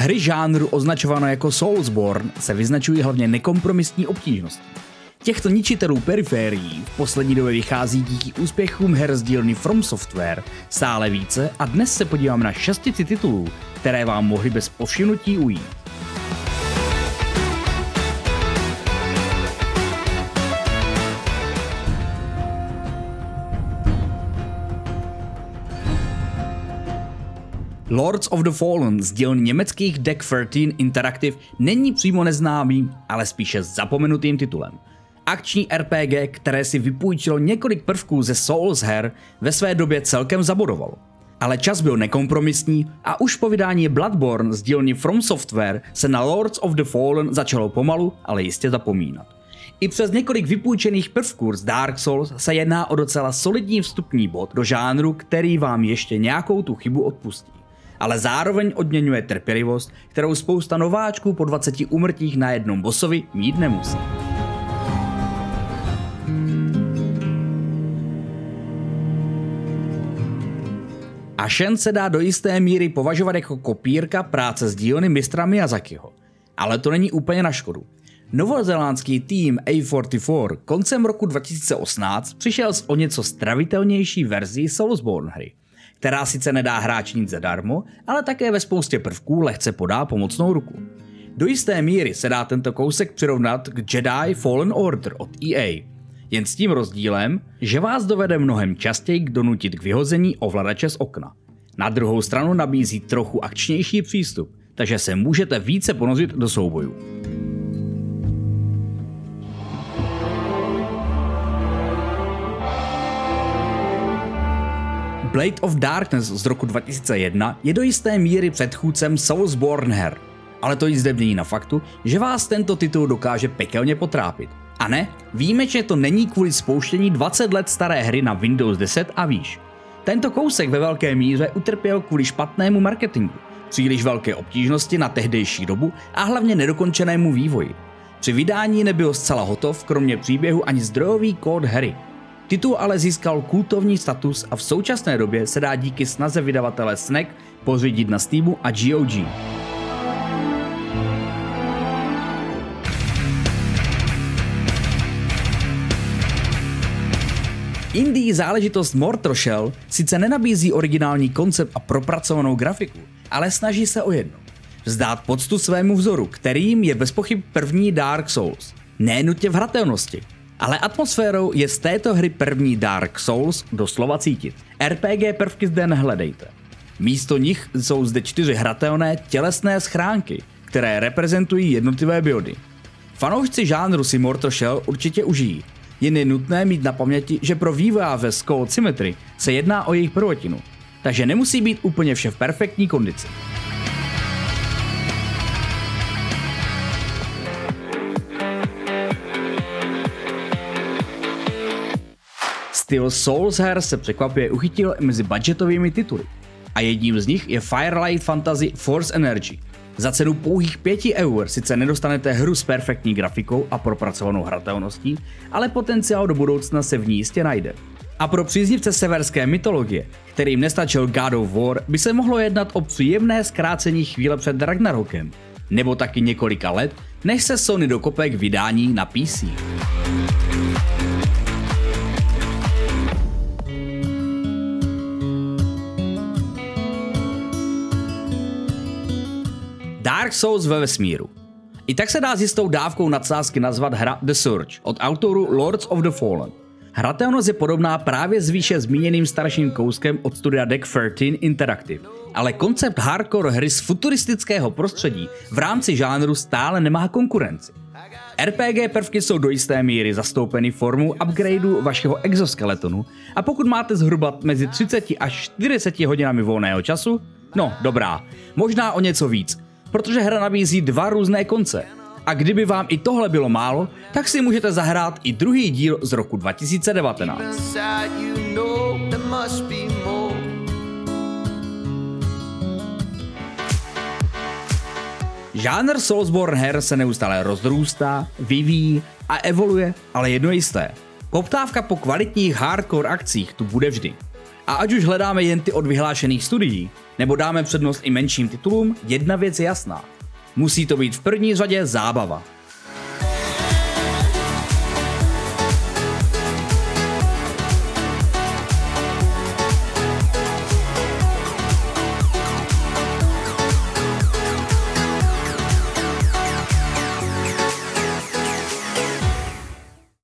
Hry žánru označované jako Soulsborne se vyznačují hlavně nekompromisní obtížností. Těchto ničitelů periférií v poslední době vychází díky úspěchům her z dílny From Software stále více a dnes se podívám na šestici titulů, které vám mohly bez povšimnutí ujít. Lords of the Fallen z dílny německých Deck 13 Interactive není přímo neznámým, ale spíše zapomenutým titulem. Akční RPG, které si vypůjčilo několik prvků ze Souls her, ve své době celkem zabodovalo. Ale čas byl nekompromisní a už po vydání Bloodborne z dílny From Software se na Lords of the Fallen začalo pomalu, ale jistě zapomínat. I přes několik vypůjčených prvků z Dark Souls se jedná o docela solidní vstupní bod do žánru, který vám ještě nějakou tu chybu odpustí ale zároveň odměňuje trpělivost, kterou spousta nováčků po 20 úmrtích na jednom bosovi mít nemusí. Ashen se dá do jisté míry považovat jako kopírka práce z dílny mistra Miyazakiho. Ale to není úplně na škodu. Novozélandský tým A44 koncem roku 2018 přišel s o něco stravitelnější verzí Soulsborne hry – která sice nedá hráč nic zadarmo, ale také ve spoustě prvků lehce podá pomocnou ruku. Do jisté míry se dá tento kousek přirovnat k Jedi Fallen Order od EA, jen s tím rozdílem, že vás dovede mnohem častěji k donutit k vyhození ovladače z okna. Na druhou stranu nabízí trochu akčnější přístup, takže se můžete více ponořit do soubojů. Blade of Darkness z roku 2001 je do jisté míry předchůdcem Soulsborne her. Ale to jí zde mění na faktu, že vás tento titul dokáže pekelně potrápit. A ne, výjimečně to není kvůli spouštění 20 let staré hry na Windows 10 a výš. Tento kousek ve velké míře utrpěl kvůli špatnému marketingu, příliš velké obtížnosti na tehdejší dobu a hlavně nedokončenému vývoji. Při vydání nebyl zcela hotov, kromě příběhu ani zdrojový kód hry, Titul ale získal kultovní status a v současné době se dá díky snaze vydavatele Snack pořídit na Steamu a GOG. Indie záležitost Mortal Shell sice nenabízí originální koncept a propracovanou grafiku, ale snaží se o jedno. Vzdát poctu svému vzoru, kterým je bez pochyb první Dark Souls. Ne nutně v hratelnosti, ale atmosférou je z této hry první Dark Souls doslova cítit. RPG prvky zde nehledejte. Místo nich jsou zde čtyři hratelné tělesné schránky, které reprezentují jednotlivé biody. Fanoušci žánru si Mortal Shell určitě užijí. Jen je nutné mít na paměti, že pro vývojáře z Cold Symmetry se jedná o jejich prvotinu, takže nemusí být úplně vše v perfektní kondici. Styl Souls her se překvapuje uchytil mezi budgetovými tituly. A jedním z nich je Firelight Fantasy Force Energy. Za cenu pouhých 5 eur sice nedostanete hru s perfektní grafikou a propracovanou hratelností, ale potenciál do budoucna se v ní jistě najde. A pro příznivce severské mytologie, kterým nestačil God of War, by se mohlo jednat o příjemné zkrácení chvíle před Ragnarokem, nebo taky několika let, než se Sony dokope k vydání na PC. Dark Souls ve vesmíru. I tak se dá s jistou dávkou nadsázky nazvat hra The Surge od autoru Lords of the Fallen. Hratelnost je podobná právě s výše zmíněným starším kouskem od studia Deck 13 Interactive, ale koncept hardcore hry z futuristického prostředí v rámci žánru stále nemá konkurenci. RPG prvky jsou do jisté míry zastoupeny formou upgradeu vašeho exoskeletonu a pokud máte zhruba mezi 30 až 40 hodinami volného času, no dobrá, možná o něco víc, protože hra nabízí dva různé konce. A kdyby vám i tohle bylo málo, tak si můžete zahrát i druhý díl z roku 2019. Žánr Soulsborne her se neustále rozrůstá, vyvíjí a evoluje, ale jedno jisté. Poptávka po kvalitních hardcore akcích tu bude vždy. A ať už hledáme jen ty od vyhlášených studií, nebo dáme přednost i menším titulům, jedna věc je jasná. Musí to být v první řadě zábava.